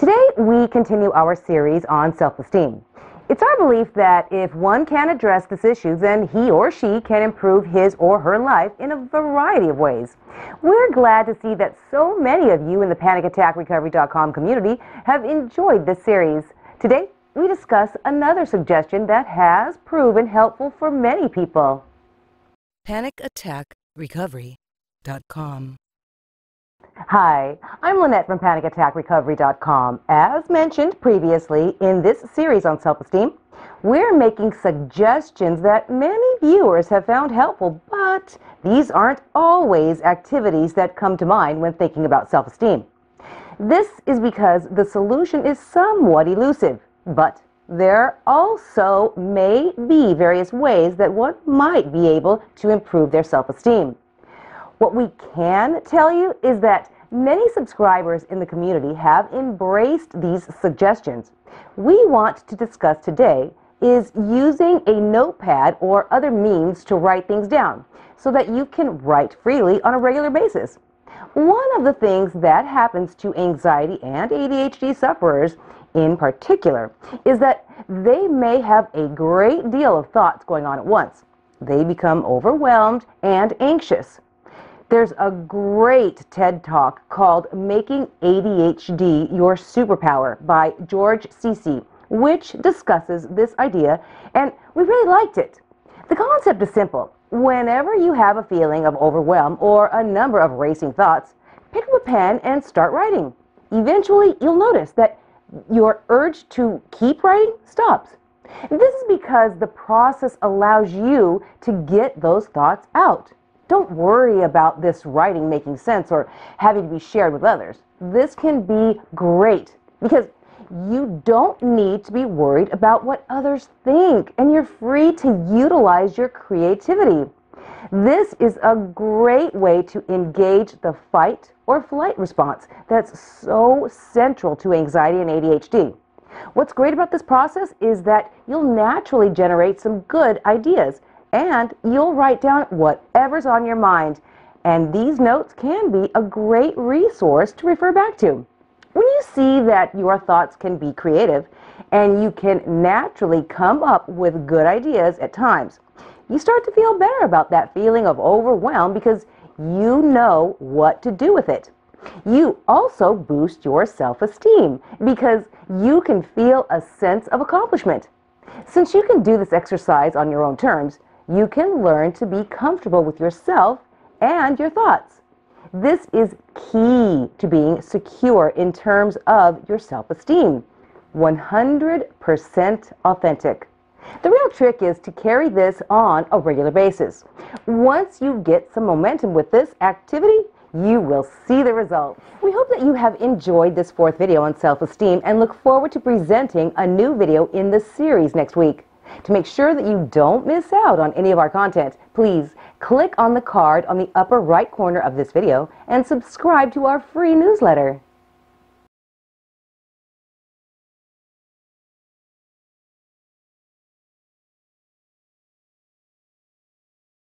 Today, we continue our series on self-esteem. It's our belief that if one can address this issue, then he or she can improve his or her life in a variety of ways. We're glad to see that so many of you in the PanicAttackRecovery.com community have enjoyed this series. Today, we discuss another suggestion that has proven helpful for many people. PanicAttackRecovery.com Hi, I'm Lynette from PanicAttackRecovery.com. As mentioned previously in this series on self-esteem, we're making suggestions that many viewers have found helpful, but these aren't always activities that come to mind when thinking about self-esteem. This is because the solution is somewhat elusive, but there also may be various ways that one might be able to improve their self-esteem. What we can tell you is that many subscribers in the community have embraced these suggestions. We want to discuss today is using a notepad or other means to write things down so that you can write freely on a regular basis. One of the things that happens to anxiety and ADHD sufferers in particular is that they may have a great deal of thoughts going on at once. They become overwhelmed and anxious. There's a great TED Talk called Making ADHD Your Superpower by George Ceci, which discusses this idea, and we really liked it. The concept is simple. Whenever you have a feeling of overwhelm or a number of racing thoughts, pick up a pen and start writing. Eventually, you'll notice that your urge to keep writing stops. This is because the process allows you to get those thoughts out. Don't worry about this writing making sense or having to be shared with others. This can be great because you don't need to be worried about what others think and you're free to utilize your creativity. This is a great way to engage the fight or flight response that's so central to anxiety and ADHD. What's great about this process is that you'll naturally generate some good ideas and you'll write down whatever's on your mind. And these notes can be a great resource to refer back to. When you see that your thoughts can be creative and you can naturally come up with good ideas at times, you start to feel better about that feeling of overwhelm because you know what to do with it. You also boost your self-esteem because you can feel a sense of accomplishment. Since you can do this exercise on your own terms, you can learn to be comfortable with yourself and your thoughts. This is key to being secure in terms of your self-esteem. 100% authentic. The real trick is to carry this on a regular basis. Once you get some momentum with this activity, you will see the results. We hope that you have enjoyed this fourth video on self-esteem and look forward to presenting a new video in the series next week. To make sure that you don't miss out on any of our content, please click on the card on the upper right corner of this video and subscribe to our free newsletter.